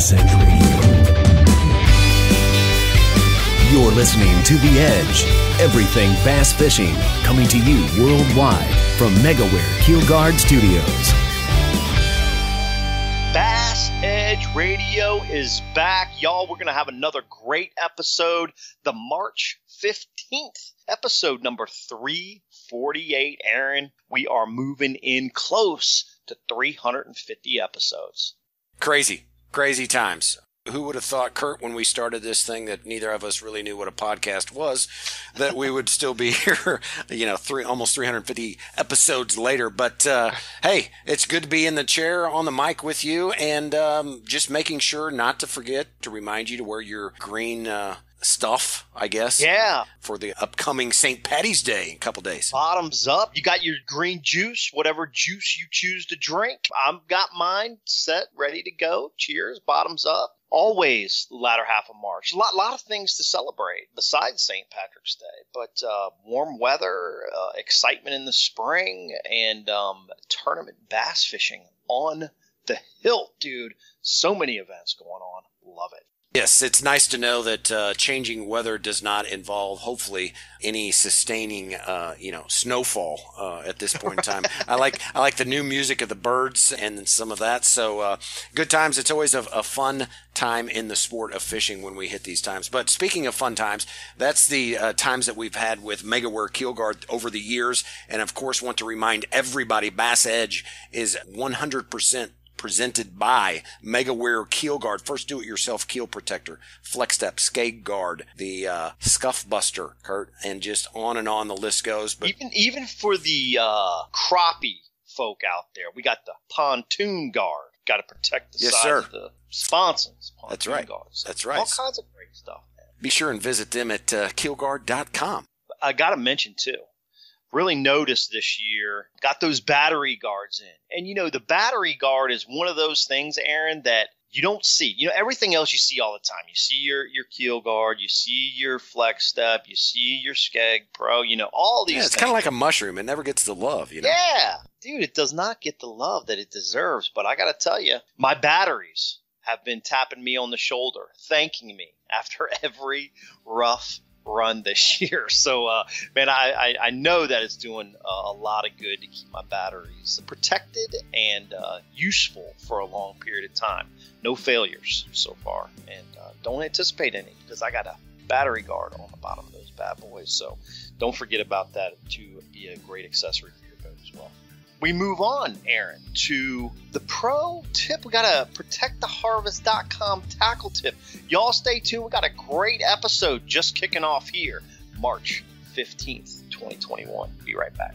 Bass Edge Radio. You're listening to The Edge. Everything bass fishing coming to you worldwide from MegaWare Keel Guard Studios. Bass Edge Radio is back. Y'all, we're going to have another great episode. The March 15th episode number 348. Aaron, we are moving in close to 350 episodes. Crazy, crazy times. Who would have thought, Kurt, when we started this thing, that neither of us really knew what a podcast was, that we would still be here, you know, three almost 350 episodes later. But uh, hey, it's good to be in the chair on the mic with you, and um, just making sure not to forget to remind you to wear your green. Uh, stuff, I guess. Yeah. For the upcoming St. Patty's Day in a couple days. Bottoms up. You got your green juice, whatever juice you choose to drink. I've got mine set, ready to go. Cheers. Bottoms up always the latter half of March. A lot, lot of things to celebrate besides St. Patrick's Day, but uh, warm weather, uh, excitement in the spring, and um, tournament bass fishing on the hilt, dude. So many events going on. Love it. Yes, it's nice to know that uh, changing weather does not involve, hopefully, any sustaining, uh, you know, snowfall uh, at this point in time. I like I like the new music of the birds and some of that. So uh, good times. It's always a, a, fun time in the sport of fishing when we hit these times. But speaking of fun times, that's the uh, times that we've had with MegaWare Keelguard over the years, and of course, want to remind everybody, Bass Edge is 100 percent presented by MegaWare Keel Guard, first do-it-yourself keel protector, Flex Step, Skeg Guard, the uh, Scuff Buster, Kurt, and just on and on the list goes. But even even for the uh, crappie folk out there, we got the pontoon guard. Got to protect the yes, side sir. of the sponsons. That's right. Guards. That's right. All kinds of great stuff. Man. Be sure and visit them at uh, keelguard.com. I got to mention too really noticed this year. Got those battery guards in. And you know, the battery guard is one of those things, Aaron, that you don't see. You know, everything else you see all the time. You see your your keel guard, you see your flex step, you see your skeg pro, you know, all these yeah, it's kind of like a mushroom. It never gets the love, you know. Yeah. Dude, it does not get the love that it deserves, but I got to tell you, my batteries have been tapping me on the shoulder, thanking me after every rough run this year. So, uh, man, I, I, I, know that it's doing a, lot of good to keep my batteries protected and uh, useful for a long period of time. No failures so far, and uh, don't anticipate any because I got a battery guard on the bottom of those bad boys. So, don't forget about that to be a great accessory for we move on, Aaron, to the pro tip. We got a protecttheharvest.com tackle tip. Y'all stay tuned. We got a great episode just kicking off here, March 15th, 2021. Be right back.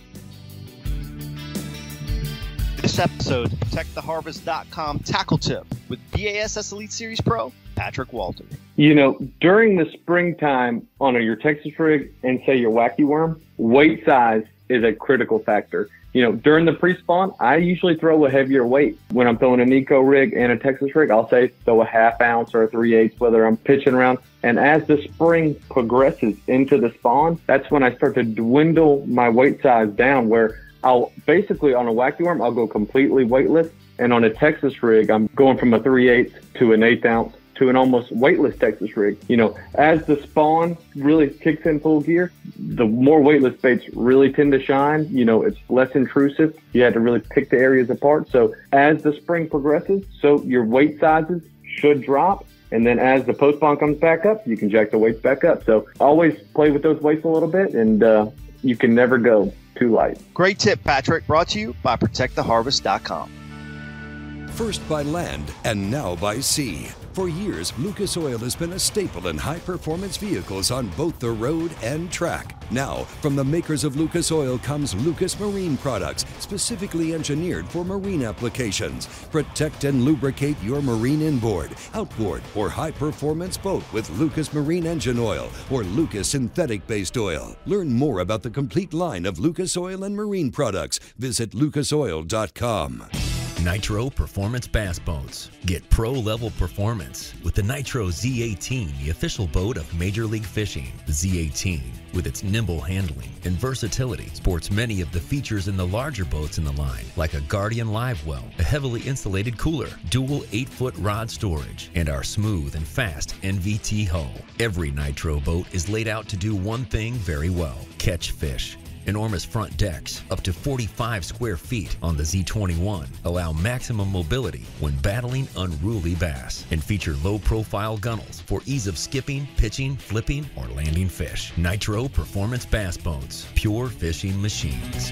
This episode, protecttheharvest.com tackle tip with BASS Elite Series Pro, Patrick Walter. You know, during the springtime on a, your Texas rig and say your wacky worm, weight size is a critical factor you know, during the pre-spawn, I usually throw a heavier weight. When I'm throwing a Neko rig and a Texas rig, I'll say throw a half ounce or a three eighths, whether I'm pitching around. And as the spring progresses into the spawn, that's when I start to dwindle my weight size down where I'll basically on a wacky worm, I'll go completely weightless. And on a Texas rig, I'm going from a three eighths to an eighth ounce to an almost weightless Texas rig. You know, as the spawn really kicks in full gear, the more weightless baits really tend to shine. You know, it's less intrusive. You had to really pick the areas apart. So as the spring progresses, so your weight sizes should drop. And then as the post spawn comes back up, you can jack the weights back up. So always play with those weights a little bit and uh, you can never go too light. Great tip, Patrick. Brought to you by ProtectTheHarvest.com. First by land and now by sea. For years, Lucas Oil has been a staple in high performance vehicles on both the road and track. Now, from the makers of Lucas Oil comes Lucas Marine products, specifically engineered for marine applications. Protect and lubricate your marine inboard, outboard, or high performance boat with Lucas Marine Engine Oil or Lucas Synthetic Based Oil. Learn more about the complete line of Lucas Oil and marine products. Visit lucasoil.com. Nitro Performance Bass Boats. Get pro level performance with the Nitro Z18, the official boat of Major League Fishing. The Z18, with its nimble handling and versatility, sports many of the features in the larger boats in the line, like a Guardian Live Well, a heavily insulated cooler, dual 8 foot rod storage, and our smooth and fast NVT hull. Every Nitro boat is laid out to do one thing very well catch fish. Enormous front decks, up to 45 square feet on the Z21, allow maximum mobility when battling unruly bass and feature low profile gunnels for ease of skipping, pitching, flipping, or landing fish. Nitro Performance Bass Boats, pure fishing machines.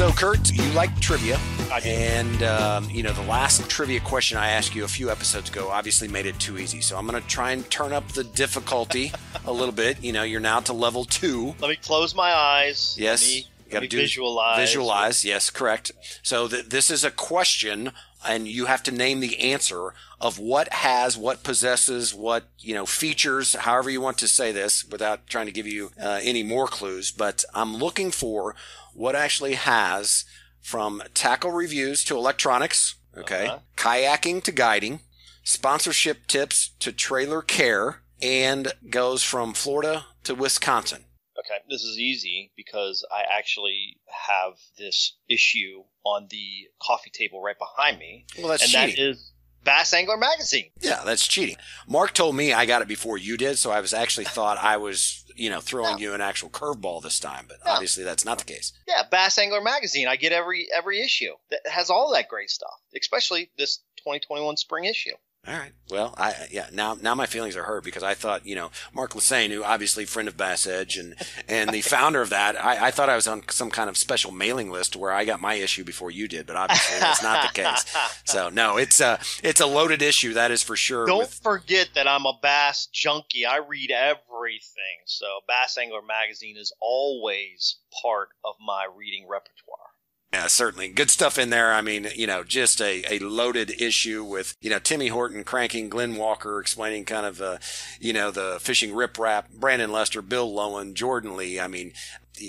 So, Kurt, you like trivia. And, um, you know, the last trivia question I asked you a few episodes ago obviously made it too easy. So I'm going to try and turn up the difficulty a little bit. You know, you're now to level two. Let me close my eyes. Yes. Let me, You gotta do- visualize. Visualize, yes, correct. So th- this is a question, and you have to name the answer of what has, what possesses, what you know features, however you want to say this, without trying to give you uh, any more clues. But I'm looking for what actually has, from tackle reviews to electronics, okay, Uh-huh. kayaking to guiding, sponsorship tips to trailer care, and goes from Florida to Wisconsin. Okay, this is easy because I actually have this issue on the coffee table right behind me, Well, that's and cheating. that is Bass Angler Magazine. Yeah, that's cheating. Mark told me I got it before you did, so I was actually thought I was, you know, throwing No. you an actual curveball this time, but No. obviously that's not the case. Yeah, Bass Angler Magazine. I get every every issue that has all that great stuff, especially this 2021 spring issue. All right. Well, I yeah, now now my feelings are hurt because I thought, you know, Mark Lassagne, who obviously friend of Bass Edge and and the founder of that, I, I thought I was on some kind of special mailing list where I got my issue before you did, but obviously that's not the case. So no, it's a it's a loaded issue, that is for sure. Don't with- forget that I'm a bass junkie. I read everything. So Bass Angler Magazine is always part of my reading repertoire. Yeah, certainly. Good stuff in there. I mean, you know, just a, a loaded issue with, you know, Timmy Horton cranking Glenn Walker explaining kind of, uh, you know, the fishing riprap, Brandon Lester, Bill Lowen, Jordan Lee. I mean,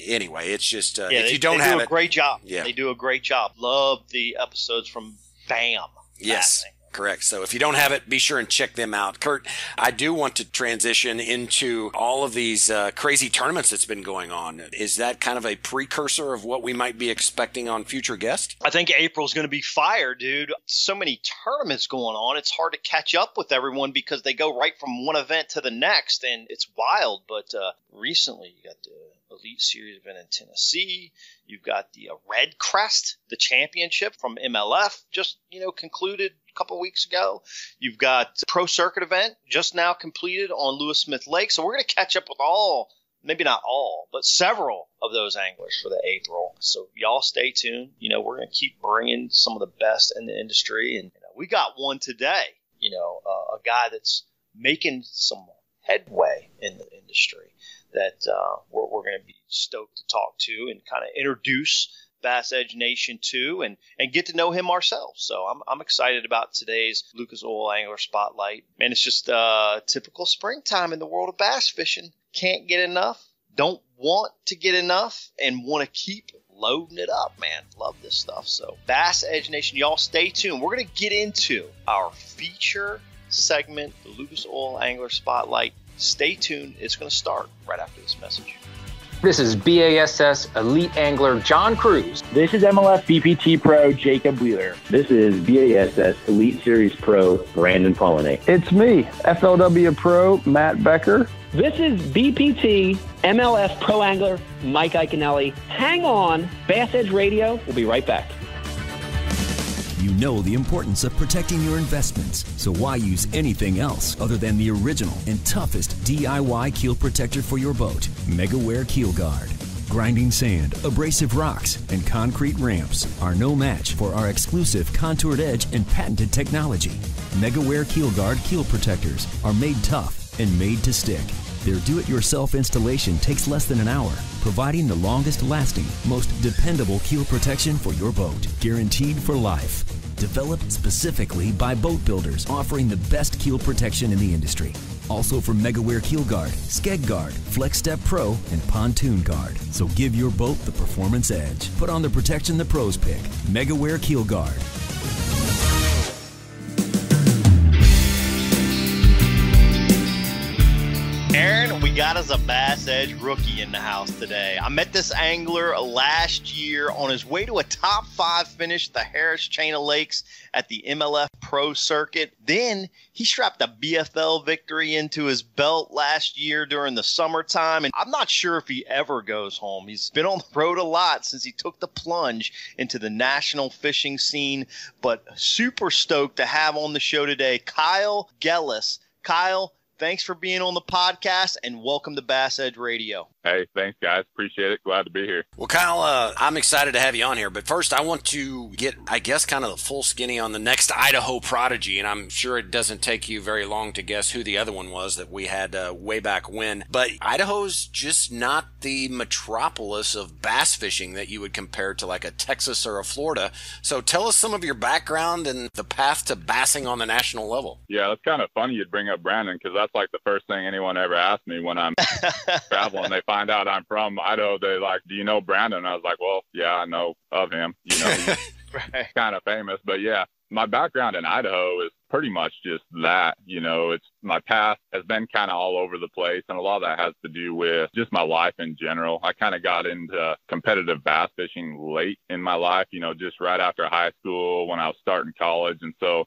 anyway, it's just, uh, yeah, if they, you don't they have do a it. great job. Yeah. They do a great job. Love the episodes from BAM. Yes. Correct. So if you don't have it, be sure and check them out. Kurt, I do want to transition into all of these uh, crazy tournaments that's been going on. Is that kind of a precursor of what we might be expecting on future guests? I think April's going to be fire, dude. So many tournaments going on. It's hard to catch up with everyone because they go right from one event to the next, and it's wild. But uh, recently, you got the Elite Series event in Tennessee. You've got the uh, Red Crest, the championship from MLF, just you know concluded a couple weeks ago. You've got Pro Circuit event just now completed on Lewis Smith Lake. So we're going to catch up with all maybe not all, but several of those anglers for the April. So y'all stay tuned. You know, we're going to keep bringing some of the best in the industry, and you know, we got one today. You know, uh, a guy that's making some headway in the industry that uh, we're, we're going to be stoked to talk to and kind of introduce Bass Edge Nation to and, and get to know him ourselves. So I'm, I'm excited about today's Lucas Oil Angler Spotlight. And it's just uh, typical springtime in the world of bass fishing. Can't get enough, don't want to get enough, and want to keep loading it up, man. Love this stuff. So Bass Edge Nation, y'all stay tuned. We're going to get into our feature segment, the Lucas Oil Angler Spotlight. Stay tuned. It's going to start right after this message. This is BASS Elite Angler John Crews. This is MLF BPT Pro Jacob Wheeler. This is BASS Elite Series Pro Brandon Palaniuk. It's me, FLW Pro Matt Becker. This is BPT MLF Pro Angler Mike Iaconelli. Hang on, Bass Edge Radio. We'll be right back. You know the importance of protecting your investments, so why use anything else other than the original and toughest DIY keel protector for your boat? MegaWare Keel Guard. Grinding sand, abrasive rocks, and concrete ramps are no match for our exclusive contoured edge and patented technology. MegaWare Keel Guard keel protectors are made tough and made to stick. Their do-it-yourself installation takes less than an hour, providing the longest lasting, most dependable keel protection for your boat, guaranteed for life. Developed specifically by boat builders offering the best keel protection in the industry. Also from MegaWare Keel Guard, Skeg Guard, Flex Step Pro, and Pontoon Guard. So give your boat the performance edge. Put on the protection the pros pick. MegaWare Keel Guard. We got us a Bass Edge rookie in the house today. I met this angler last year on his way to a top five finish at the Harris Chain of Lakes at the MLF Pro Circuit. Then he strapped a BFL victory into his belt last year during the summertime, and I'm not sure if he ever goes home. He's been on the road a lot since he took the plunge into the national fishing scene, but super stoked to have on the show today Kyle Gelles. Kyle, thanks for being on the podcast and welcome to Bass Edge Radio. Hey, thanks, guys. Appreciate it. Glad to be here. Well, Kyle, uh, I'm excited to have you on here. But first, I want to get, I guess, kind of the full skinny on the next Idaho prodigy. And I'm sure it doesn't take you very long to guess who the other one was that we had uh, way back when. But Idaho's just not the metropolis of bass fishing that you would compare to like a Texas or a Florida. So tell us some of your background and the path to bassing on the national level. Yeah, that's kind of funny you'd bring up Brandon because that's like the first thing anyone ever asked me when I'm traveling. They find out I'm from Idaho, they like, "Do you know Brandon?" I was like, "Well, yeah, I know of him. You know, he's right. kind of famous." But yeah, my background in Idaho is pretty much just that. You know, it's my path has been kind of all over the place, and a lot of that has to do with just my life in general. I kind of got into competitive bass fishing late in my life. You know, just right after high school when I was starting college, and so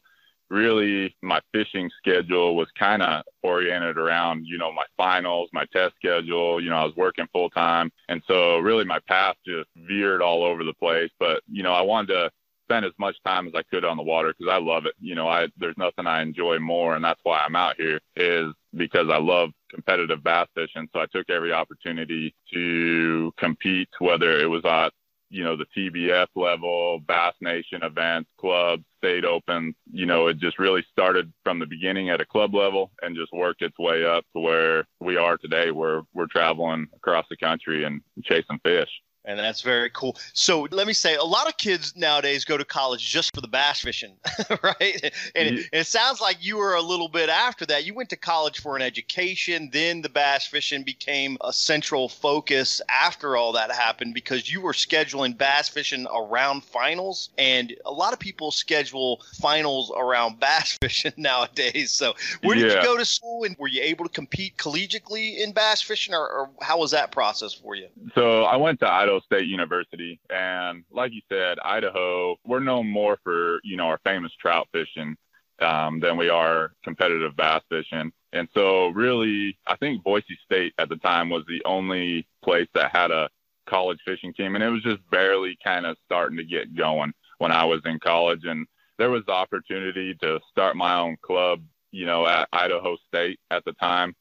really my fishing schedule was kind of oriented around you know my finals my test schedule you know i was working full time and so really my path just veered all over the place. But you know i wanted to spend as much time as i could on the water because i love it. You know i there's nothing i enjoy more and that's why i'm out here is because i love competitive bass fishing. So i took every opportunity to compete whether it was at you know, the TBF level, Bass Nation events, clubs, state opens. You know, it just really started from the beginning at a club level and just worked its way up to where we are today, where we're traveling across the country and chasing fish. And that's very cool. So let me say, a lot of kids nowadays go to college just for the bass fishing, right? And it, it, sounds like you were a little bit after that. You went to college for an education, then the bass fishing became a central focus after all that happened because you were scheduling bass fishing around finals. And a lot of people schedule finals around bass fishing nowadays. So where did yeah. you go to school and were you able to compete collegiately in bass fishing or, or how was that process for you? So I went to Idaho Idaho State University. And like you said, Idaho, we're known more for, you know, our famous trout fishing um, than we are competitive bass fishing. And so, really, I think Boise State at the time was the only place that had a college fishing team. And it was just barely kind of starting to get going when I was in college. And there was the opportunity to start my own club, you know, at Idaho State at the time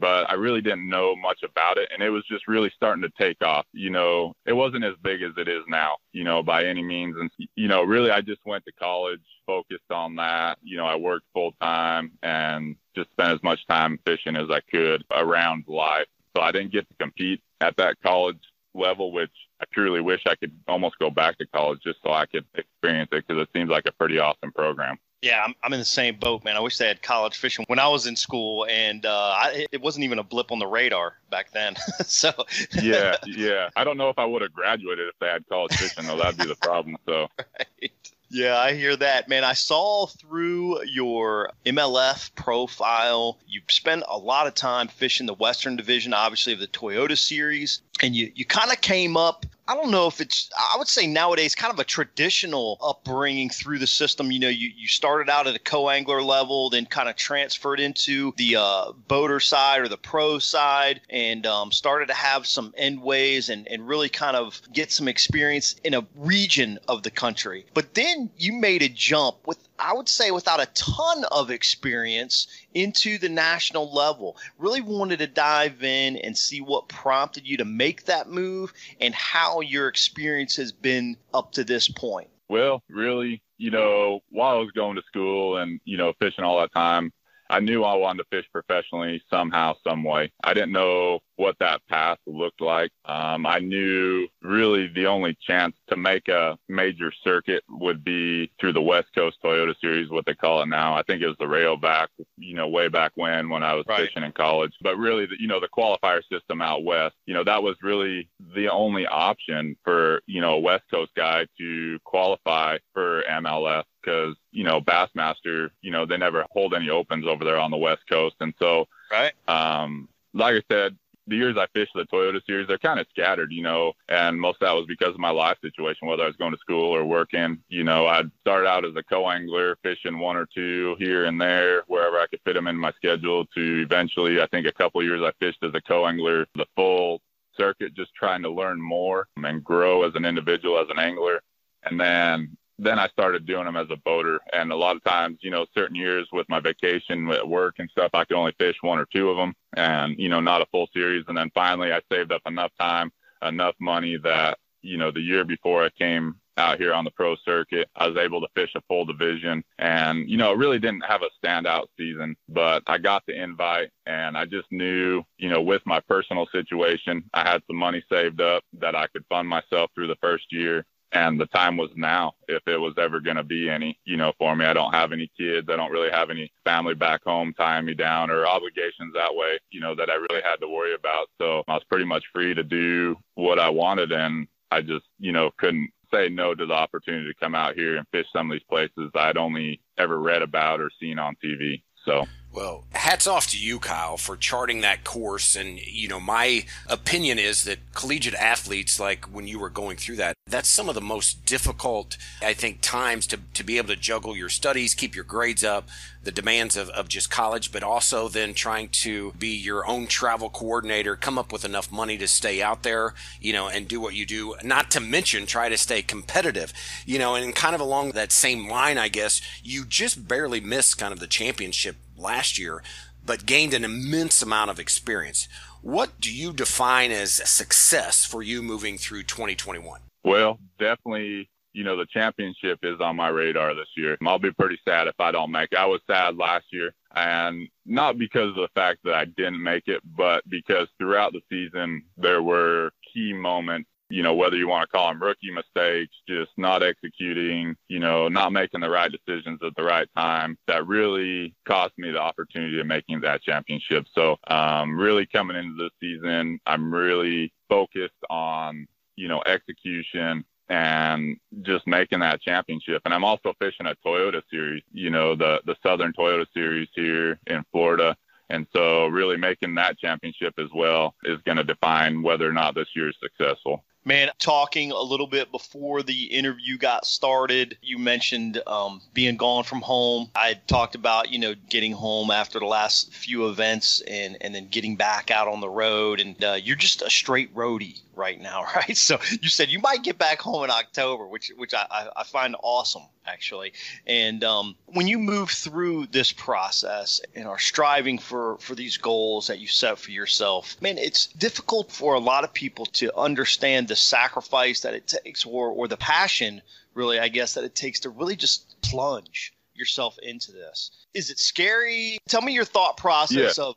but I really didn't know much about it. And it was just really starting to take off. You know, it wasn't as big as it is now, you know, by any means. And, you know, really, I just went to college, focused on that. You know, I worked full time and just spent as much time fishing as I could around life. So I didn't get to compete at that college level, which I truly wish I could almost go back to college just so I could experience it because it seems like a pretty awesome program. Yeah, I'm, I'm in the same boat, man. I wish they had college fishing when I was in school, and uh, I, it wasn't even a blip on the radar back then. so yeah, yeah. I don't know if I would have graduated if they had college fishing, though. That'd be the problem. So. Right. Yeah, I hear that, man. I saw through your MLF profile, you spent a lot of time fishing the Western Division, obviously, of the Toyota Series, and you, you kind of came up I don't know if it's, I would say nowadays, kind of a traditional upbringing through the system. You know, you, you started out at a co angler level, then kind of transferred into the uh, boater side or the pro side, and um, started to have some end ways and, and really kind of get some experience in a region of the country. But then you made a jump with I would say without a ton of experience into the national level. Really wanted to dive in and see what prompted you to make that move and how your experience has been up to this point. Well, really, you know, while I was going to school and, you know, fishing all that time, I knew I wanted to fish professionally somehow, some way. I didn't know what that path looked like. Um, I knew really the only chance to make a major circuit would be through the West Coast Toyota Series, what they call it now. I think it was the Rayovac, you know, way back when when I was right. fishing in college. But really, the, you know, the qualifier system out west, you know, that was really the only option for you know a West Coast guy to qualify for MLS because you know Bassmaster, you know, they never hold any opens over there on the West Coast, and so right. Um, like I said, the years I fished the Toyota Series, they're kind of scattered, you know, and most of that was because of my life situation, whether I was going to school or working. You know, I'd started out as a co-angler, fishing one or two here and there, wherever I could fit them in my schedule. To eventually, I think a couple years I fished as a co-angler, the full circuit, just trying to learn more and grow as an individual, as an angler. And then then I started doing them as a boater. And a lot of times, you know, certain years with my vacation at work and stuff, I could only fish one or two of them and, you know, not a full series. And then finally I saved up enough time, enough money that, you know, the year before I came out here on the pro circuit, I was able to fish a full division and, you know, it really didn't have a standout season, but I got the invite and I just knew, you know, with my personal situation, I had some money saved up that I could fund myself through the first year and the time was now if it was ever going to be any you know for me. I don't have any kids. I don't really have any family back home tying me down or obligations that way you know that i really had to worry about. So i was pretty much free to do what i wanted and i just you know couldn't say no to the opportunity to come out here and fish some of these places i'd only ever read about or seen on tv so well, hats off to you, Kyle, for charting that course. And, you know, my opinion is that collegiate athletes, like when you were going through that, that's some of the most difficult, I think, times to, to be able to juggle your studies, keep your grades up, the demands of, of just college, but also then trying to be your own travel coordinator, come up with enough money to stay out there, you know, and do what you do. Not to mention try to stay competitive, you know, and kind of along that same line, I guess, you just barely missed kind of the championship last year, but gained an immense amount of experience. What do you define as success for you moving through 2021? Well, definitely, you know, the championship is on my radar this year. I'll be pretty sad if I don't make it. I was sad last year, and not because of the fact that I didn't make it, but because throughout the season, there were key moments you know, whether you want to call them rookie mistakes, just not executing, you know, not making the right decisions at the right time, that really cost me the opportunity of making that championship. So, um, really coming into this season, I'm really focused on, you know, execution and just making that championship. And I'm also fishing a Toyota series, you know, the, the Southern Toyota series here in Florida. And so really making that championship as well is going to define whether or not this year is successful. Man, talking a little bit before the interview got started, you mentioned um, being gone from home. I talked about, you know, getting home after the last few events and, and then getting back out on the road. And uh, you're just a straight roadie right now, right? So you said you might get back home in October, which which I, I find awesome actually. And um, when you move through this process and are striving for for these goals that you set for yourself, man, it's difficult for a lot of people to understand the sacrifice that it takes or or the passion, really, I guess, that it takes to really just plunge yourself into this. Is it scary? Tell me your thought process yeah. of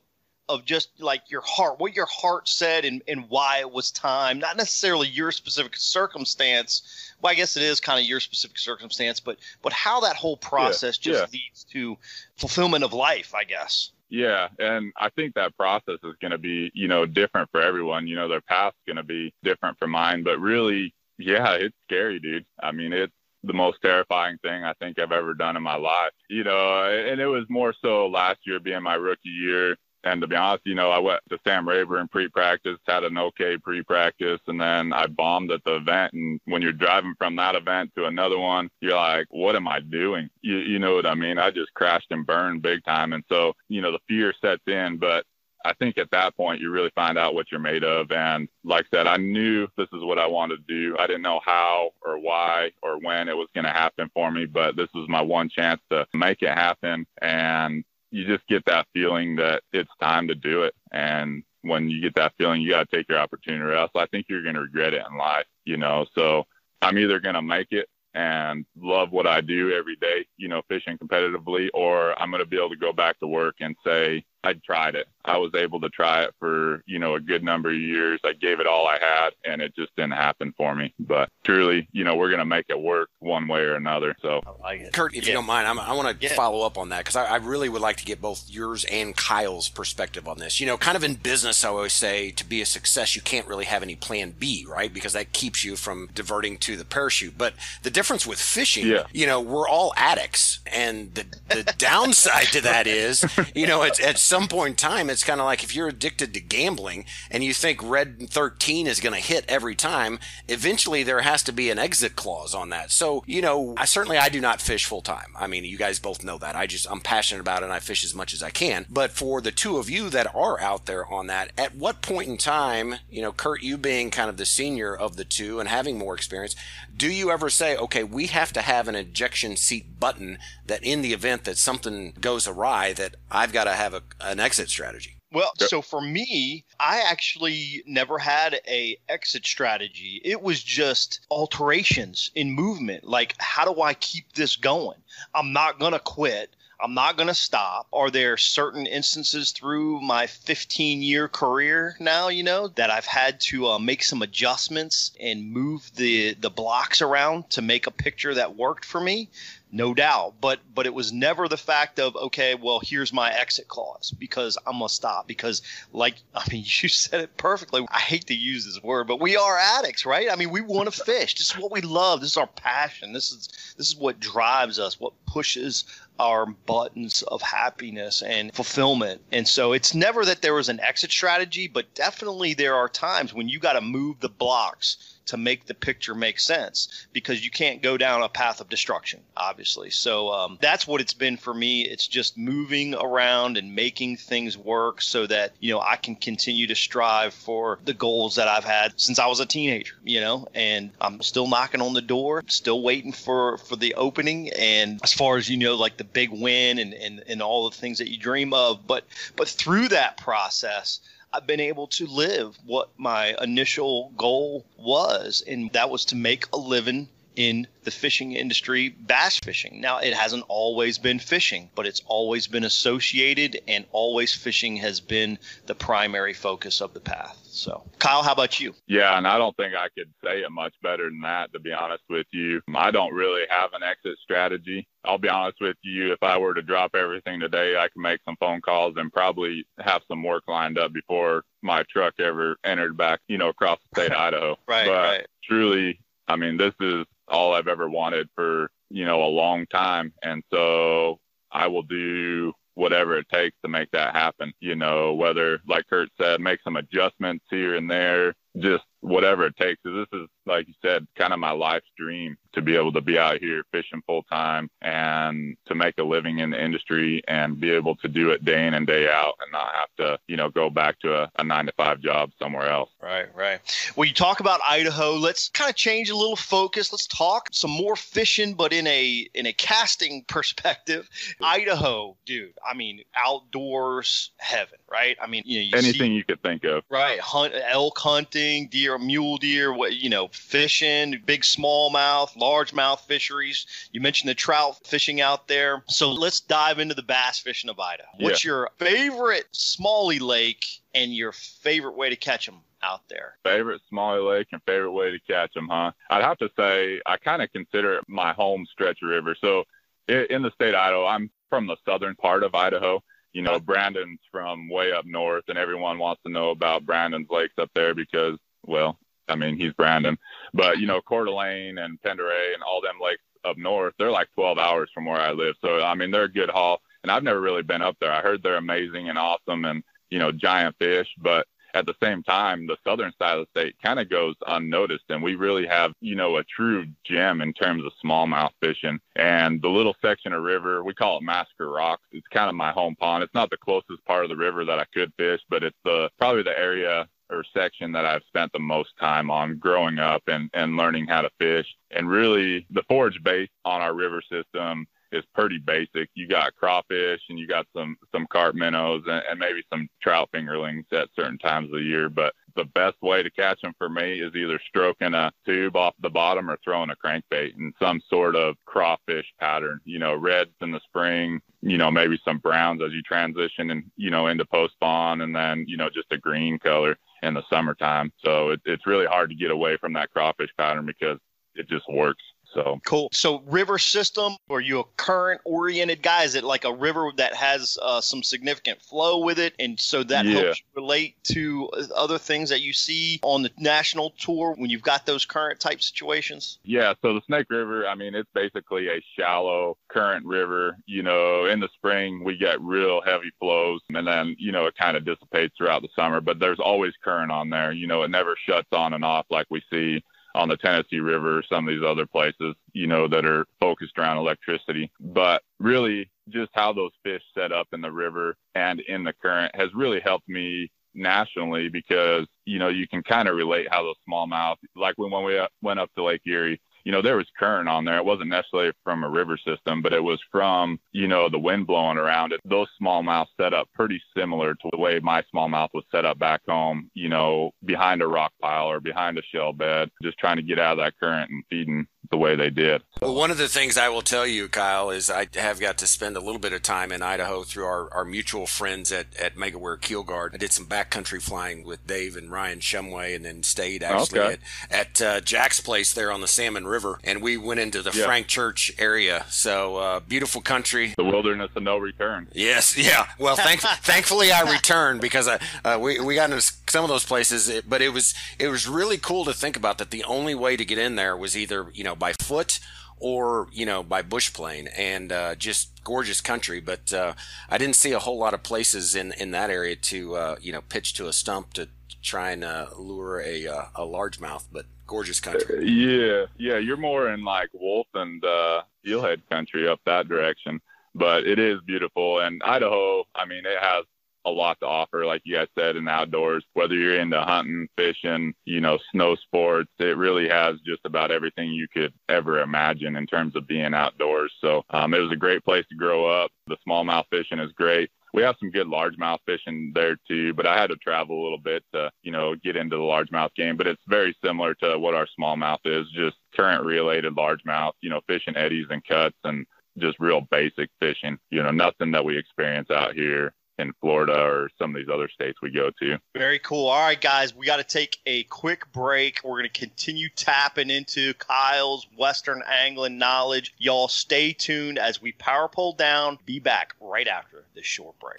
of just like your heart, what your heart said and, and why it was time, not necessarily your specific circumstance. Well, I guess it is kind of your specific circumstance, but but how that whole process yeah, just yeah. leads to fulfillment of life, I guess. Yeah, and I think that process is going to be, you know, different for everyone. You know, their path's going to be different from mine, but really, yeah, it's scary, dude. I mean, it's the most terrifying thing I think I've ever done in my life. You know, and it was more so last year being my rookie year and to be honest, you know, I went to Sam Rayburn pre-practice, had an okay pre-practice, and then I bombed at the event. And when you're driving from that event to another one, you're like, what am I doing? You, you know what I mean? I just crashed and burned big time. And so, you know, the fear sets in, but I think at that point you really find out what you're made of. And like I said, I knew this is what I wanted to do. I didn't know how or why or when it was going to happen for me, but this was my one chance to make it happen. And you just get that feeling that it's time to do it. And when you get that feeling, you got to take your opportunity or else I think you're going to regret it in life, you know? So I'm either going to make it and love what I do every day, you know, fishing competitively, or I'm going to be able to go back to work and say, I tried it. I was able to try it for, you know, a good number of years. I gave it all I had and it just didn't happen for me. But truly, you know, we're going to make it work one way or another. So, like Kurt, if yeah. you don't mind, I'm, i want to yeah. follow up on that because I, I, really would like to get both yours and Kyle's perspective on this. You know, kind of in business, I always say to be a success, you can't really have any plan B, right? Because that keeps you from diverting to the parachute. But the difference with fishing, yeah. you know, we're all addicts. And the, the downside to that is, you know, it's, at some point in time, it's kind of like if you're addicted to gambling and you think red 13 is going to hit every time, eventually there has to be an exit clause on that. So, you know, I certainly I do not fish full time. I mean, you guys both know that. I just I'm passionate about it and I fish as much as I can. But for the two of you that are out there on that, at what point in time, you know, Kurt, you being kind of the senior of the two and having more experience, do you ever say, okay, we have to have an ejection seat button that in the event that something goes awry, that I've got to have a, an exit strategy? Well, so for me, I actually never had a exit strategy. It was just alterations in movement. Like, how do I keep this going? I'm not going to quit. I'm not going to stop. Are there certain instances through my 15 year career now, you know, that I've had to uh, make some adjustments and move the the blocks around to make a picture that worked for me? no doubt. But but it was never the fact of okay well here's my exit clause because i'm gonna stop. Because like i mean you said it perfectly. I hate to use this word but we are addicts right? I mean we want to fish. This is what we love. This is our passion. This is this is what drives us what pushes our buttons of happiness and fulfillment. And so it's never that there was an exit strategy, but definitely there are times when you got to move the blocks to make the picture make sense because you can't go down a path of destruction, obviously. So um, that's what it's been for me. It's just moving around and making things work so that, you know, I can continue to strive for the goals that I've had since I was a teenager, you know, and I'm still knocking on the door, still waiting for, for the opening. And as far as, you know, like the big win and, and, and all the things that you dream of, but, but through that process, I've been able to live what my initial goal was, and that was to make a living in the fishing industry, bass fishing. Now, it hasn't always been fishing, but it's always been associated, and always fishing has been the primary focus of the path. So, Kyle, how about you? Yeah, and I don't think I could say it much better than that, to be honest with you. I don't really have an exit strategy. I'll be honest with you, if I were to drop everything today, I could make some phone calls and probably have some work lined up before my truck ever entered back, you know, across the state of Idaho. right, but right. truly, I mean, this is all I've ever wanted for, you know, a long time. And so I will do whatever it takes to make that happen. You know, whether, like Kurt said, make some adjustments here and there, just whatever it takes. This is, like you said, kind of my life's dream to be able to be out here fishing full time and to make a living in the industry and be able to do it day in and day out and not have to, you know, go back to a, a nine to five job somewhere else. Right, right. Well, you talk about Idaho. Let's kind of change a little focus. Let's talk some more fishing, but in a in a casting perspective. Idaho, dude. I mean, outdoors heaven, right? I mean, you know, you anything see, you could think of. Right, hunt elk hunting, deer, mule deer, what you know, fishing, big smallmouth largemouth fisheries. You mentioned the trout fishing out there. So let's dive into the bass fishing of Idaho. What's yeah. your favorite smallie lake and your favorite way to catch them? out there? Favorite smallie lake and favorite way to catch them, huh? I'd have to say I kind of consider it my home stretch river. So in the state of Idaho, I'm from the southern part of Idaho. You know, Brandon's from way up north, and everyone wants to know about Brandon's lakes up there because, well, I mean, he's Brandon. But, you know, Coeur d'Alene and Pend Oreille and all them lakes up north, they're like 12 hours from where I live. So, I mean, they're a good haul. And I've never really been up there. I heard they're amazing and awesome and, you know, giant fish. But at the same time, the southern side of the state kind of goes unnoticed. And we really have, you know, a true gem in terms of smallmouth fishing. And the little section of river, we call it Massacre Rocks. It's kind of my home pond. It's not the closest part of the river that I could fish, but it's the probably the area or section that I've spent the most time on growing up and, and learning how to fish. And really, the forage base on our river system is pretty basic. You got crawfish and you got some some carp minnows and, and maybe some trout fingerlings at certain times of the year. But the best way to catch them for me is either stroking a tube off the bottom or throwing a crankbait in some sort of crawfish pattern. You know, reds in the spring, you know, maybe some browns as you transition and, you know, into post spawn and then, you know, just a green color in the summertime. So it, it's really hard to get away from that crawfish pattern because it just works. So cool. So river system, are you a current oriented guy? Is it like a river that has uh, some significant flow with it, and so that Yeah. helps relate to other things that you see on the national tour when you've got those current type situations? Yeah, so the Snake River, I mean, it's basically a shallow current river. You know, in the spring we get real heavy flows and then, you know, it kind of dissipates throughout the summer, but there's always current on there. You know, it never shuts on and off like we see on the Tennessee River, some of these other places, you know, that are focused around electricity. But really just how those fish set up in the river and in the current has really helped me nationally because you know you can kind of relate how those smallmouth like when when we went up to Lake Erie you know there was current on there. It wasn't necessarily from a river system but it was from you know the wind blowing around it. Those smallmouth set up pretty similar to the way my smallmouth was set up back home you know behind a rock pile or behind a shell bed just trying to get out of that current and feeding the way they did Well, one of the things I will tell you, Kyle, is I have got to spend a little bit of time in Idaho through our, our mutual friends at, at Megaware Keel Guard. I did some backcountry flying with Dave and Ryan Shumway and then stayed actually Okay. at, at uh, Jack's place there on the Salmon River. And we went into the Yeah. Frank Church area. So, uh, beautiful country. the wilderness of no return Yes, yeah. Well, thank, thankfully I returned because I, uh, we we got into some of those places, but it was it was really cool to think about that. The only way to get in there was either you know by foot or you know by bush plane, and uh, just gorgeous country. But uh, I didn't see a whole lot of places in in that area to uh, you know pitch to a stump to try and uh, lure a uh, a largemouth. But gorgeous country. Yeah, yeah, you're more in like wolf and uh, steelhead country up that direction, but it is beautiful. And Idaho, I mean, it has a lot to offer, like you guys said, in the outdoors. Whether you're into hunting, fishing, you know, snow sports, it really has just about everything you could ever imagine in terms of being outdoors. So um, it was a great place to grow up. The smallmouth fishing is great. We have some good largemouth fishing there too, but I had to travel a little bit to, you know, get into the largemouth game. But it's very similar to what our smallmouth is, just current related largemouth, you know, fishing eddies and cuts and just real basic fishing. You know, nothing that we experience out here in Florida or some of these other states we go to. Very cool. All right, guys, we got to take a quick break. We're going to continue tapping into Kyle's Western angling knowledge. Y'all stay tuned as we power pole down. Be back right after this short break.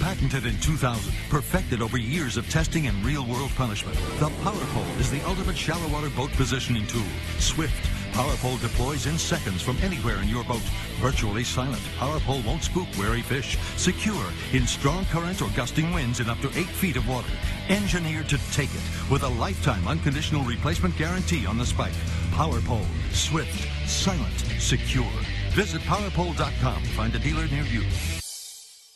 Patented in 2000, perfected over years of testing and real world punishment, the Power Pole is the ultimate shallow water boat positioning tool. Swift. Power Pole deploys in seconds from anywhere in your boat. Virtually silent, PowerPole won't spook wary fish. Secure in strong currents or gusting winds in up to 8 feet of water. Engineered to take it with a lifetime unconditional replacement guarantee on the spike. PowerPole, Swift. Silent. Secure. Visit powerpole.com to find a dealer near you.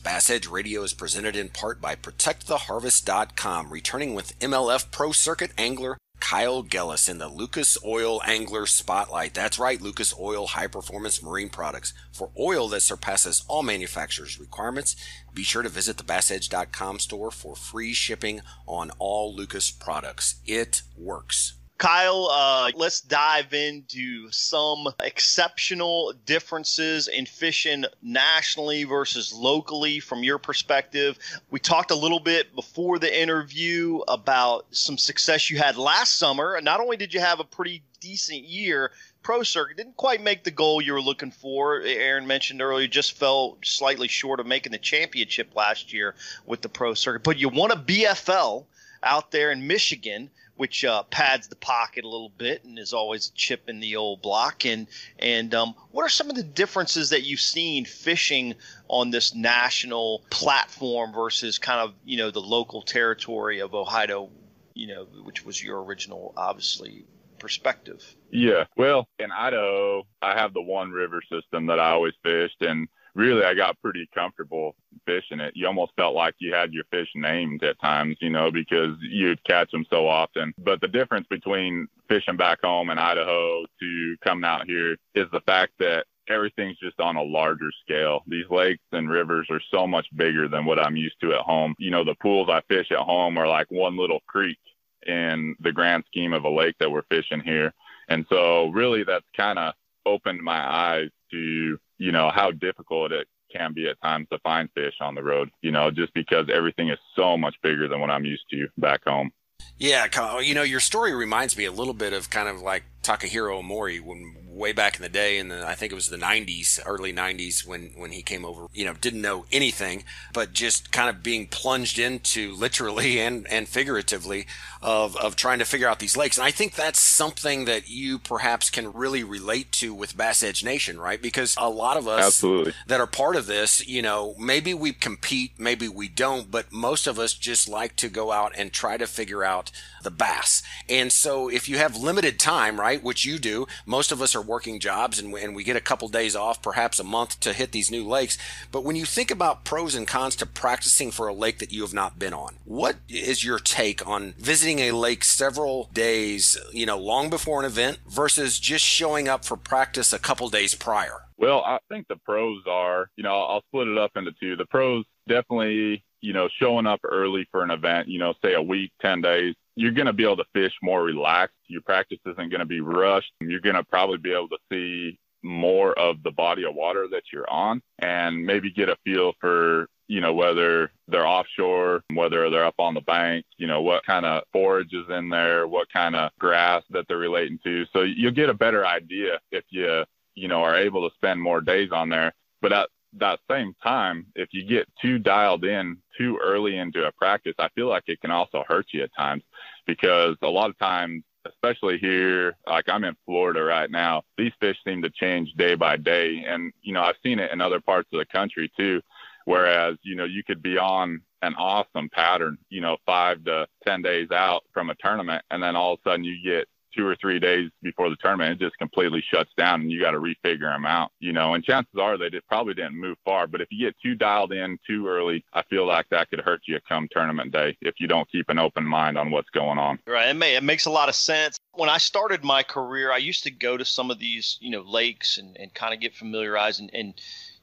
Bass Edge Radio is presented in part by ProtectTheHarvest.com, returning with MLF Pro Circuit angler Kyle Gelles in the Lucas Oil Angler Spotlight. That's right, Lucas Oil High Performance Marine Products. For oil that surpasses all manufacturers' requirements, be sure to visit the BassEdge.com store for free shipping on all Lucas products. It works. Kyle, uh, let's dive into some exceptional differences in fishing nationally versus locally from your perspective. We talked a little bit before the interview about some success you had last summer. Not only did you have a pretty decent year, pro circuit didn't quite make the goal you were looking for. Aaron mentioned earlier, just fell slightly short of making the championship last year with the pro circuit. But you won a BFL out there in Michigan, which uh, pads the pocket a little bit and is always a chip in the old block. And and um, what are some of the differences that you've seen fishing on this national platform versus kind of you know the local territory of Ohio, you know, which was your original obviously perspective. Yeah. Well, in Idaho, I have the one river system that I always fished and really I got pretty comfortable fishing it. You almost felt like you had your fish named at times, you know, because you'd catch them so often. But the difference between fishing back home in Idaho to coming out here is the fact that everything's just on a larger scale. These lakes and rivers are so much bigger than what I'm used to at home. You know, the pools I fish at home are like one little creek in the grand scheme of a lake that we're fishing here. And so really that's kind of opened my eyes to, you know, how difficult it can be at times to find fish on the road, you know, just because everything is so much bigger than what I'm used to back home. Yeah, you know, your story reminds me a little bit of kind of like Takahiro Omori when way back in the day in the I think it was the 90s, early 90s when when he came over. You know, didn't know anything, but just kind of being plunged into literally and and figuratively of of trying to figure out these lakes. And I think that's something that you perhaps can really relate to with Bass Edge Nation, right? Because a lot of us Absolutely. that are part of this, you know, maybe we compete, maybe we don't, but most of us just like to go out and try to figure out the bass. And so if you have limited time, right, which you do, most of us are working jobs and, and we get a couple days off, perhaps a month to hit these new lakes. But when you think about pros and cons to practicing for a lake that you have not been on, what is your take on visiting a lake several days, you know, long before an event versus just showing up for practice a couple days prior? Well, I think the pros are, you know, I'll split it up into two. The pros definitely, you know, showing up early for an event, you know, say a week, 10 days, you're going to be able to fish more relaxed. Your practice isn't going to be rushed. You're going to probably be able to see more of the body of water that you're on and maybe get a feel for you know whether they're offshore whether they're up on the bank you know what kind of forage is in there what kind of grass that they're relating to so you'll get a better idea if you you know are able to spend more days on there but at that same time if you get too dialed in too early into a practice i feel like it can also hurt you at times because a lot of times, especially here, like I'm in Florida right now, these fish seem to change day by day. And, you know, I've seen it in other parts of the country too. Whereas, you know, you could be on an awesome pattern, you know, five to 10 days out from a tournament. And then all of a sudden you get two or three days before the tournament, it just completely shuts down and you got to refigure them out, you know, and chances are they did, probably didn't move far. But if you get too dialed in too early, I feel like that could hurt you come tournament day if you don't keep an open mind on what's going on. Right. It, may, it makes a lot of sense. When I started my career, I used to go to some of these, you know, lakes and, and kind of get familiarized and, and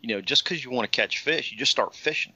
you know, just because you want to catch fish, you just start fishing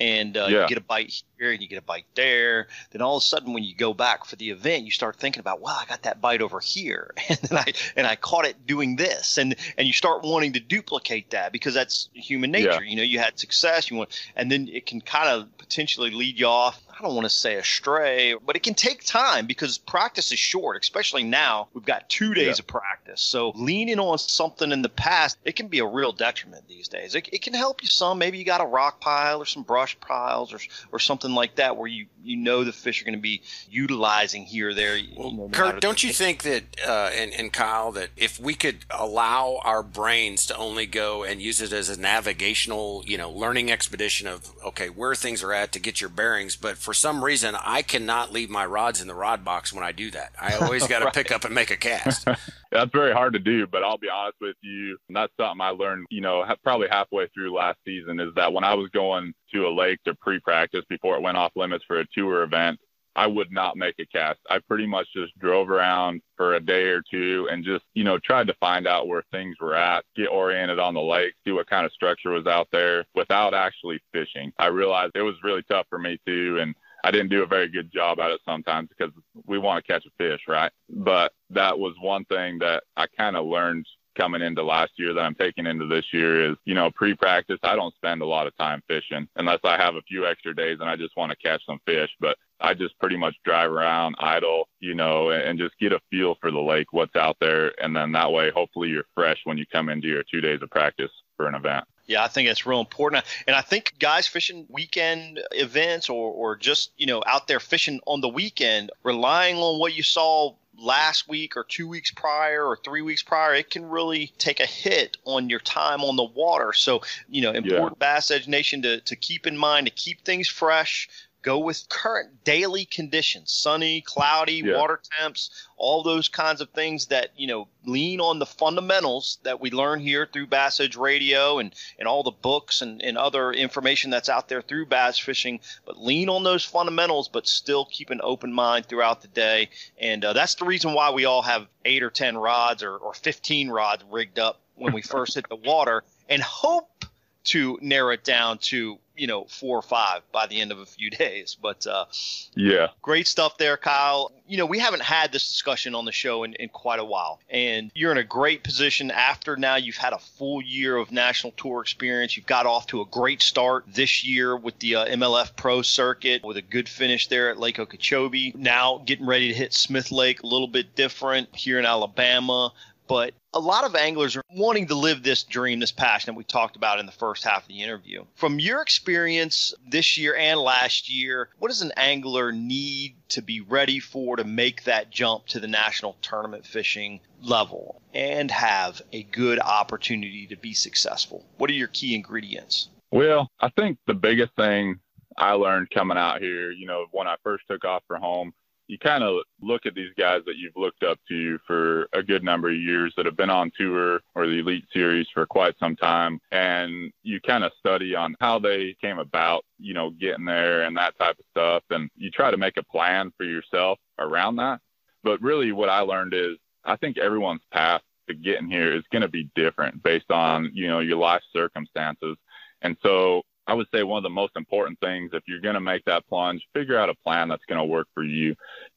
and uh, yeah. you get a bite here and you get a bite there. Then all of a sudden, when you go back for the event, you start thinking about, well, I got that bite over here, and then I and I caught it doing this, and and you start wanting to duplicate that because that's human nature. Yeah. You know, you had success, you want, and then it can kind of potentially lead you off. I don't want to say astray, but it can take time because practice is short, especially now. We've got two days yeah. of practice. So leaning on something in the past, it can be a real detriment these days. It, it can help you some. Maybe you got a rock pile or some brush piles or, or something like that where you, you know the fish are going to be utilizing here or there. Well, you know, Kurt, don't you think that, uh, and, and Kyle, that if we could allow our brains to only go and use it as a navigational, you know, learning expedition of, okay, where things are at to get your bearings, but for some reason I cannot leave my rods in the rod box when I do that. I always got to right. pick up and make a cast. that's very hard to do, but I'll be honest with you, that's something I learned, you know, probably halfway through last season is that when I was going to a lake to pre-practice before it went off limits for a tour event, I would not make a cast. I pretty much just drove around for a day or two and just, you know, tried to find out where things were at, get oriented on the lake, see what kind of structure was out there without actually fishing. I realized it was really tough for me too. And I didn't do a very good job at it sometimes because we want to catch a fish, right? But that was one thing that I kind of learned coming into last year that I'm taking into this year is, you know, pre practice, I don't spend a lot of time fishing unless I have a few extra days and I just want to catch some fish. But I just pretty much drive around idle, you know, and just get a feel for the lake, what's out there. And then that way, hopefully you're fresh when you come into your two days of practice for an event. Yeah, I think that's real important. And I think guys fishing weekend events or, or just, you know, out there fishing on the weekend, relying on what you saw last week or two weeks prior or three weeks prior, it can really take a hit on your time on the water. So, you know, important yeah. Bass Edge Nation to, to keep in mind to keep things fresh, go with current daily conditions sunny cloudy yeah. water temps all those kinds of things that you know lean on the fundamentals that we learn here through bass edge radio and and all the books and, and other information that's out there through bass fishing but lean on those fundamentals but still keep an open mind throughout the day and uh, that's the reason why we all have eight or ten rods or, or 15 rods rigged up when we first hit the water and hope to narrow it down to you know four or five by the end of a few days. But uh, yeah, great stuff there, Kyle. You know we haven't had this discussion on the show in, in quite a while, and you're in a great position after now you've had a full year of national tour experience. You've got off to a great start this year with the uh, MLF Pro Circuit with a good finish there at Lake Okeechobee. Now getting ready to hit Smith Lake, a little bit different here in Alabama but a lot of anglers are wanting to live this dream, this passion that we talked about in the first half of the interview. From your experience this year and last year, what does an angler need to be ready for to make that jump to the national tournament fishing level and have a good opportunity to be successful? What are your key ingredients? Well, I think the biggest thing I learned coming out here, you know, when I first took off for home, you kind of look at these guys that you've looked up to for a good number of years that have been on tour or the elite series for quite some time and you kind of study on how they came about you know getting there and that type of stuff and you try to make a plan for yourself around that. But really what i learned is i think everyone's path to getting here is going to be different based on you know your life circumstances. And so I would say one of the most important things if you're going to make that plunge, figure out a plan that's going to work for you.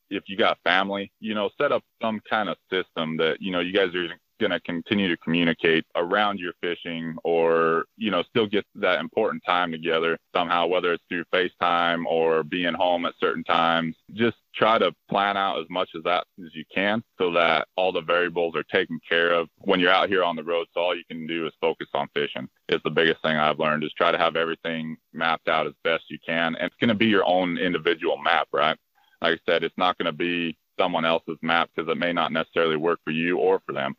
If you got family, you know, set up some kind of system that, you know, you guys are going to continue to communicate around your fishing or, you know, still get that important time together somehow, whether it's through FaceTime or being home at certain times. Just try to plan out as much of that as you can so that all the variables are taken care of when you're out here on the road. So all you can do is focus on fishing is the biggest thing I've learned is try to have everything mapped out as best you can. And it's going to be your own individual map, right? Like I said, it's not going to be someone else's map because it may not necessarily work for you or for them.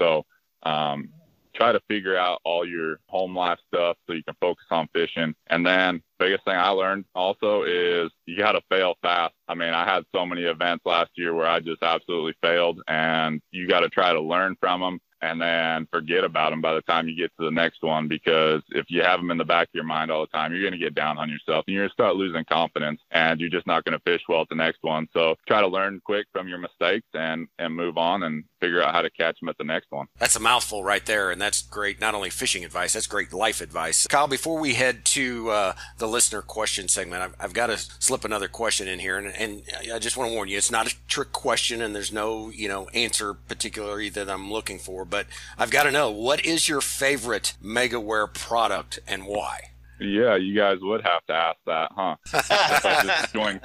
So um, try to figure out all your home life stuff so you can focus on fishing. And then biggest thing I learned also is you got to fail fast. I mean, I had so many events last year where I just absolutely failed and you got to try to learn from them and then forget about them by the time you get to the next one because if you have them in the back of your mind all the time you're going to get down on yourself and you're going to start losing confidence and you're just not going to fish well at the next one. So try to learn quick from your mistakes and and move on and figure out how to catch them at the next one. That's a mouthful right there and that's great not only fishing advice that's great life advice. Kyle before we head to uh, the listener question segment I've, I've, got to slip another question in here and, and i just want to warn you it's not a trick question and there's no you know answer particularly that i'm looking for but I've got to know what is your favorite MegaWare product and why? Yeah, you guys would have to ask that, huh? just joined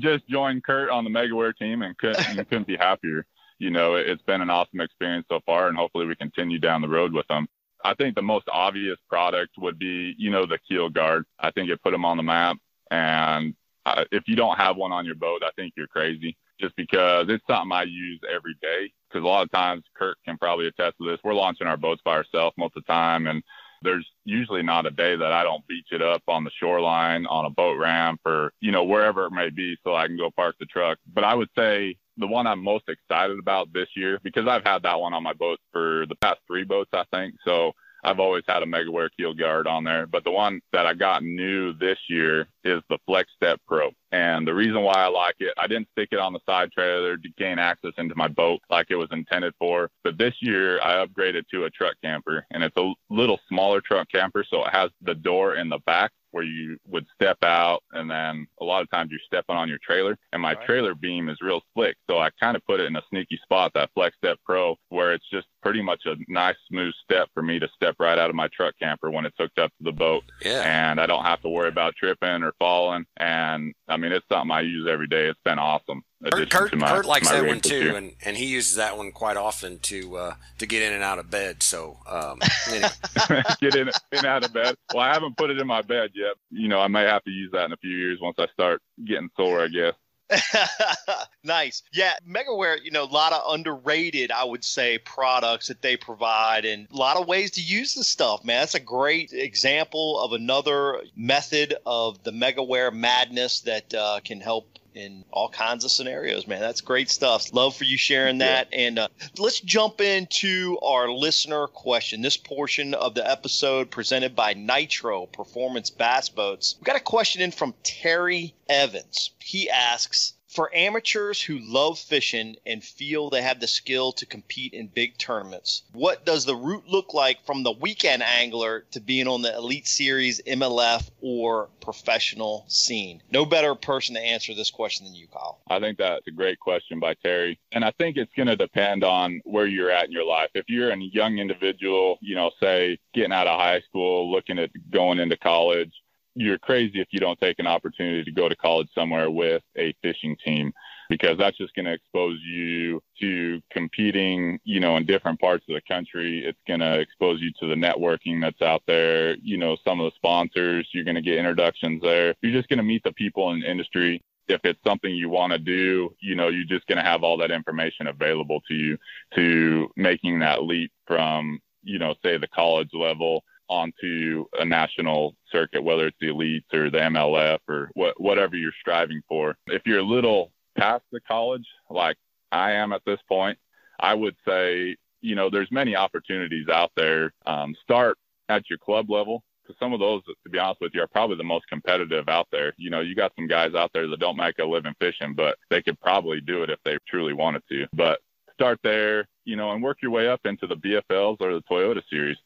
just, joined Kurt on the MegaWare team and couldn't, and couldn't be happier. You know, it, it's been an awesome experience so far, and hopefully we continue down the road with them. I think the most obvious product would be, you know, the keel guard. I think it put them on the map, and uh, if you don't have one on your boat, I think you're crazy. Just because it's something I use every day because a lot of times Kurt can probably attest to this. We're launching our boats by ourselves most of the time, and there's usually not a day that I don't beach it up on the shoreline, on a boat ramp, or you know wherever it may be, so I can go park the truck. But I would say the one I'm most excited about this year because I've had that one on my boat for the past three boats, I think. So I've always had a MegaWare keel guard on there, but the one that I got new this year is the Flex Step Pro. And the reason why I like it, I didn't stick it on the side trailer to gain access into my boat like it was intended for. But this year I upgraded to a truck camper and it's a little smaller truck camper. So it has the door in the back where you would step out and then a lot of times you're stepping on your trailer and my right. trailer beam is real slick so i kind of put it in a sneaky spot that flex step pro where it's just pretty much a nice smooth step for me to step right out of my truck camper when it's hooked up to the boat yeah. and i don't have to worry about tripping or falling and i mean it's something i use every day it's been awesome Kurt, Kurt, my, Kurt likes that one too, and, and he uses that one quite often to uh, to get in and out of bed. So um, anyway. get in, in and out of bed. Well, I haven't put it in my bed yet. You know, I may have to use that in a few years once I start getting sore. I guess. nice. Yeah, MegaWare, you know, a lot of underrated, I would say, products that they provide and a lot of ways to use the stuff, man. That's a great example of another method of the MegaWare madness that uh, can help in all kinds of scenarios, man. That's great stuff. Love for you sharing that. Yeah. And uh, let's jump into our listener question. This portion of the episode presented by Nitro Performance Bass Boats. We've got a question in from Terry Evans. He asks, For amateurs who love fishing and feel they have the skill to compete in big tournaments, what does the route look like from the weekend angler to being on the Elite Series, MLF, or professional scene? No better person to answer this question than you, Kyle. I think that's a great question by Terry. And I think it's going to depend on where you're at in your life. If you're a young individual, you know, say getting out of high school, looking at going into college, you're crazy if you don't take an opportunity to go to college somewhere with a fishing team because that's just going to expose you to competing, you know, in different parts of the country. It's going to expose you to the networking that's out there, you know, some of the sponsors, you're going to get introductions there. You're just going to meet the people in the industry. If it's something you want to do, you know, you're just going to have all that information available to you to making that leap from, you know, say the college level onto a national circuit, whether it's the elites or the MLF or what, whatever you're striving for. If you're a little past the college, like I am at this point, I would say, you know, there's many opportunities out there. Um, start at your club level. Because some of those, to be honest with you, are probably the most competitive out there. You know, you got some guys out there that don't make a living fishing, but they could probably do it if they truly wanted to. But start there, you know, and work your way up into the BFLs or the Toyota Series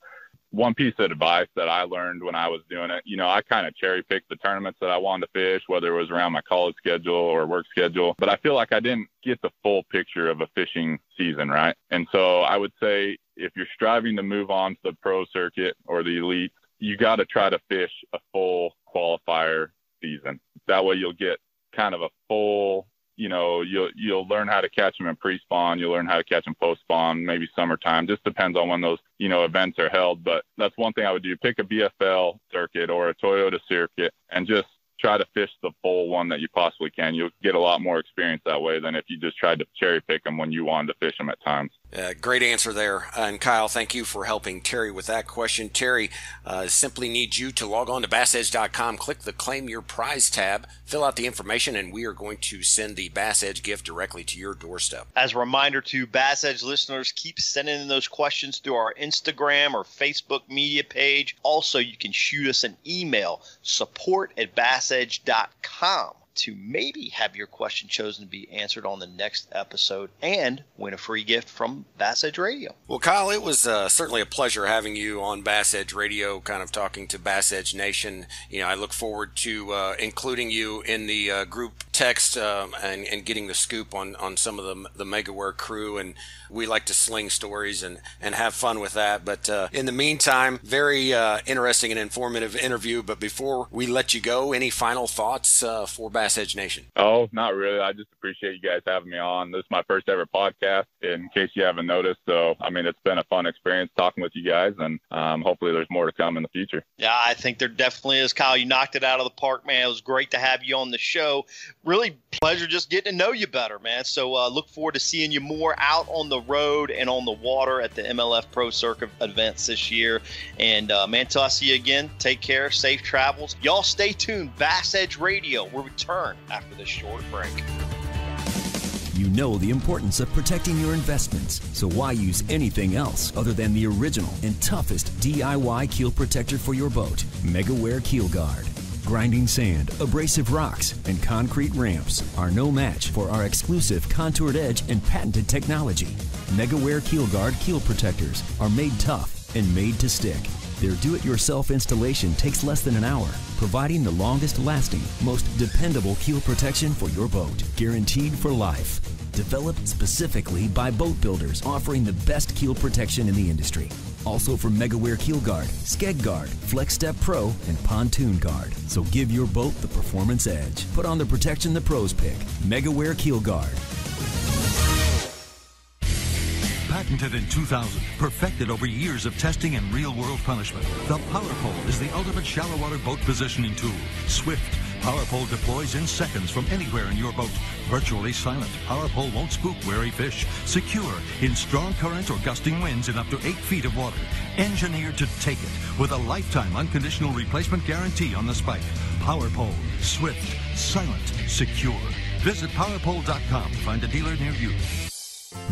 one piece of advice that I learned when I was doing it, you know, I kind of cherry picked the tournaments that I wanted to fish, whether it was around my college schedule or work schedule. But I feel like I didn't get the full picture of a fishing season, right? And so I would say if you're striving to move on to the pro circuit or the elite, you got to try to fish a full qualifier season. That way you'll get kind of a full you know, you'll you'll learn how to catch them in pre-spawn. You'll learn how to catch them post-spawn, maybe summertime. Just depends on when those you know events are held. But that's one thing I would do: pick a BFL circuit or a Toyota circuit, and just try to fish the full one that you possibly can. You'll get a lot more experience that way than if you just tried to cherry pick them when you wanted to fish them at times. Uh, great answer there. And Kyle, thank you for helping Terry with that question. Terry uh, simply needs you to log on to bassedge.com, click the claim your prize tab, fill out the information, and we are going to send the Bass Edge gift directly to your doorstep. As a reminder to Bass Edge listeners, keep sending in those questions through our Instagram or Facebook media page. Also, you can shoot us an email, support at bassedge.com to maybe have your question chosen to be answered on the next episode and win a free gift from Bass Edge Radio. Well, Kyle, it was uh, certainly a pleasure having you on Bass Edge Radio, kind of talking to Bass Edge Nation. You know, I look forward to uh, including you in the uh, group text um, and, and getting the scoop on, on some of the, the MegaWare crew. And we like to sling stories and, and have fun with that. But uh, in the meantime, very uh, interesting and informative interview. But before we let you go, any final thoughts uh, for Bass Edge Nation? Oh, not really. I just appreciate you guys having me on. This is my first ever podcast, in case you haven't noticed. So, I mean, it's been a fun experience talking with you guys, and um, hopefully there's more to come in the future. Yeah, I think there definitely is, Kyle. You knocked it out of the park, man. It was great to have you on the show. Really pleasure just getting to know you better, man. So, uh, look forward to seeing you more out on the road and on the water at the MLF Pro Circuit events this year. And uh, man, until I see you again, take care, safe travels. Y'all stay tuned. Bass Edge Radio will return after this short break. You know the importance of protecting your investments, so why use anything else other than the original and toughest DIY keel protector for your boat, MegaWare Keel Guard? Grinding sand, abrasive rocks, and concrete ramps are no match for our exclusive contoured edge and patented technology. MegaWare Keel Guard keel protectors are made tough and made to stick. Their do it yourself installation takes less than an hour, providing the longest lasting, most dependable keel protection for your boat, guaranteed for life. Developed specifically by boat builders offering the best keel protection in the industry. Also from MegaWare Keel Guard, Skeg Guard, Flex Step Pro, and Pontoon Guard. So give your boat the performance edge. Put on the protection the pros pick. MegaWare Keel Guard. Patented in 2000, perfected over years of testing and real-world punishment, the Power Pole is the ultimate shallow water boat positioning tool. Swift, Power Pole deploys in seconds from anywhere in your boat. Virtually silent, PowerPole won't spook wary fish. Secure in strong currents or gusting winds in up to 8 feet of water. Engineered to take it with a lifetime unconditional replacement guarantee on the spike. PowerPole, swift, silent, secure. Visit powerpole.com to find a dealer near you.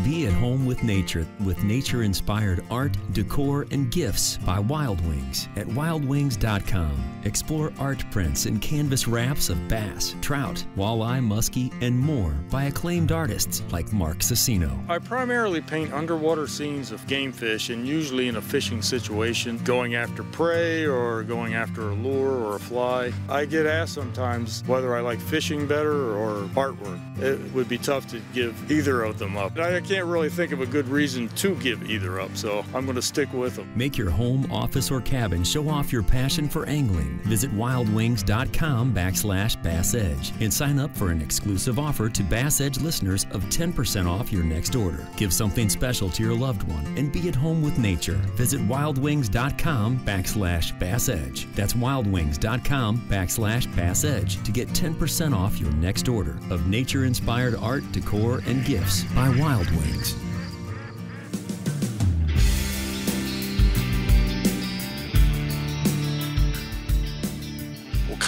Be at home with nature with nature inspired art, decor, and gifts by Wild Wings at wildwings.com. Explore art prints and canvas wraps of bass, trout, walleye, muskie, and more by acclaimed artists like Mark Susinno. I primarily paint underwater scenes of game fish and usually in a fishing situation, going after prey or going after a lure or a fly. I get asked sometimes whether I like fishing better or artwork. It would be tough to give either of them up. I can't really think of a good reason to give either up, so I'm going to stick with them. Make your home, office, or cabin show off your passion for angling. Visit wildwings.com backslash Bass Edge and sign up for an exclusive offer to Bass Edge listeners of 10% off your next order. Give something special to your loved one and be at home with nature. Visit wildwings.com backslash Bass Edge. That's wildwings.com backslash Bass Edge to get 10% off your next order of nature inspired art, decor, and gifts by Wild Wings.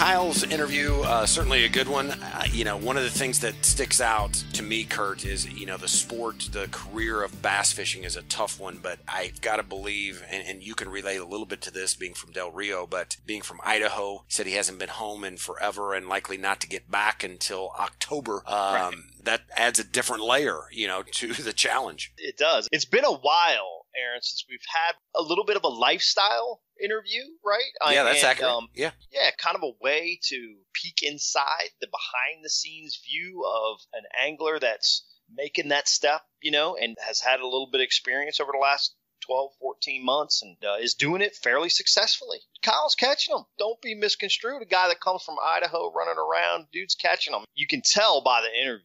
Kyle's interview, uh, certainly a good one. Uh, you know, one of the things that sticks out to me, Kurt, is, you know, the sport, the career of bass fishing is a tough one, but I've got to believe, and, and you can relate a little bit to this being from Del Rio, but being from Idaho, he said he hasn't been home in forever and likely not to get back until October. Um, Right. That adds a different layer, you know, to the challenge. It does. It's been a while, Aaron, since we've had a little bit of a lifestyle interview, right? Yeah, that's And, accurate. um, yeah. yeah, kind of a way to peek inside the behind the scenes view of an angler that's making that step, you know, and has had a little bit of experience over the last 12, 14 months and uh, is doing it fairly successfully. Kyle's catching them. Don't be misconstrued. A guy that comes from Idaho running around, dude's catching them. You can tell by the interview,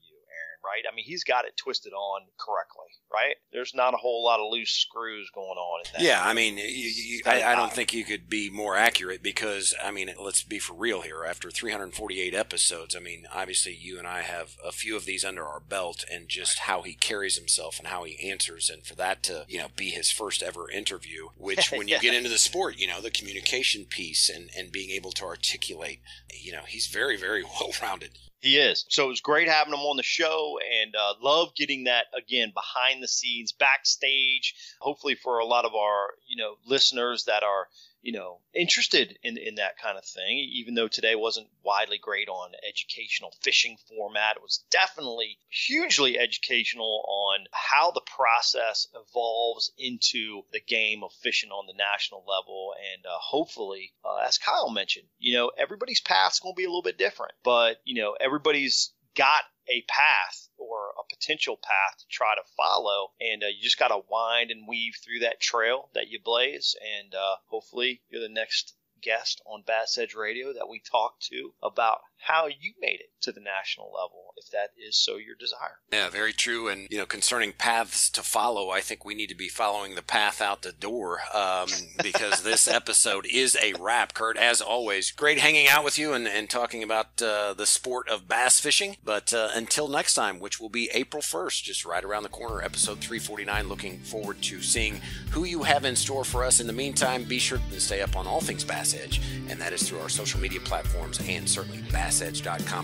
right? I mean, he's got it twisted on correctly, right? There's not a whole lot of loose screws going on in that. Yeah, I mean, you, you, I, I don't think you could be more accurate because, I mean, let's be for real here. After 348 episodes, I mean, obviously you and I have a few of these under our belt, and just how he carries himself and how he answers, and for that to, you know, be his first ever interview, which when you get into the sport, you know, the communication piece and, and being able to articulate, you know, he's very, very well rounded. He is. So it was great having him on the show and uh, love getting that again behind the scenes, backstage. Hopefully for a lot of our, you know, listeners that are, you know, interested in, in that kind of thing, even though today wasn't widely great on educational fishing format, it was definitely hugely educational on how the process evolves into the game of fishing on the national level. And uh, hopefully, uh, as Kyle mentioned, you know, everybody's path's going to be a little bit different, but, you know, everybody's got a path or a potential path to try to follow. And uh, you just got to wind and weave through that trail that you blaze. And uh, hopefully you're the next guest on Bass Edge Radio that we talk to about how you made it to the national level if that is so your desire. Yeah, very true. And, you know, concerning paths to follow, I think we need to be following the path out the door um, because this episode is a wrap. Kurt, as always, great hanging out with you and, and talking about uh, the sport of bass fishing. But uh, until next time, which will be April 1st, just right around the corner, episode 349, looking forward to seeing who you have in store for us. In the meantime, be sure to stay up on all things Bass Edge, and that is through our social media platforms and certainly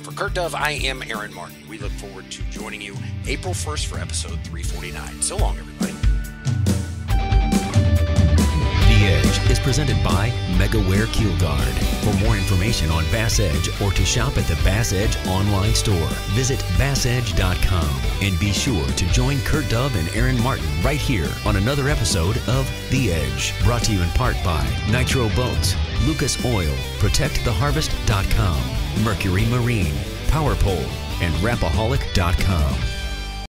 For Kurt Dove, I am Aaron Martin. We look forward to joining you April 1st for episode 349. So long, everybody. Edge is presented by MegaWare Keel Guard. For more information on Bass Edge or to shop at the Bass Edge online store, visit bassedge.com and be sure to join Kurt Dove and Aaron Martin right here on another episode of The Edge, brought to you in part by Nitro Boats, Lucas Oil, ProtectTheHarvest.com, Mercury Marine, PowerPole, and Rapaholic.com.